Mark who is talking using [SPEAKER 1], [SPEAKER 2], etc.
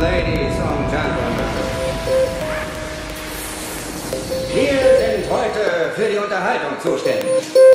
[SPEAKER 1] Ladies und Gentlemen. Wir sind heute für die Unterhaltung zuständig.